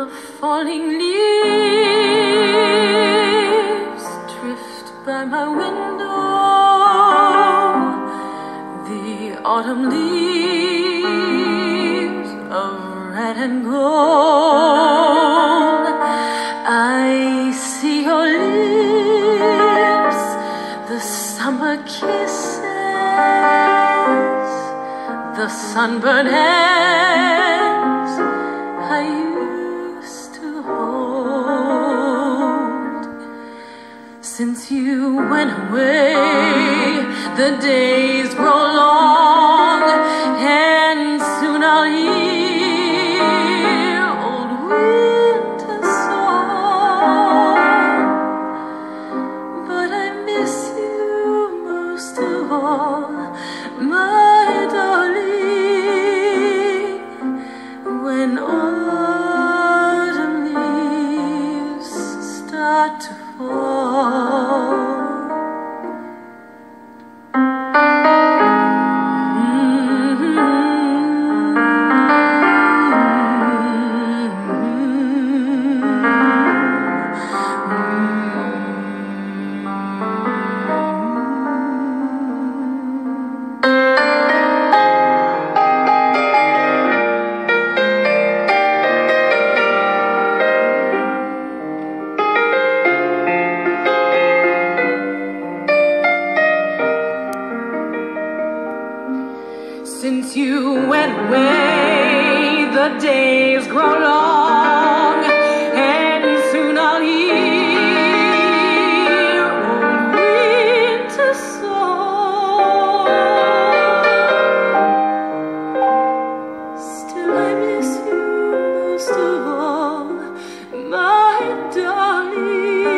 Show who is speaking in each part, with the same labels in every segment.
Speaker 1: The falling leaves drift by my window. The autumn leaves of red and gold. I see your lips, the summer kisses, the sunburned hands Since you went away, the days grow long, Since you went away, the days grow long, and soon I'll hear a winter song. Still, I miss you most of all, my darling.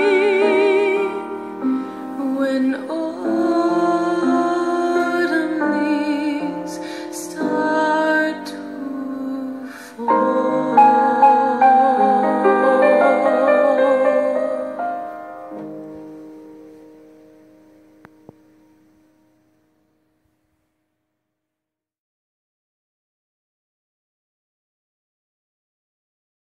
Speaker 1: When all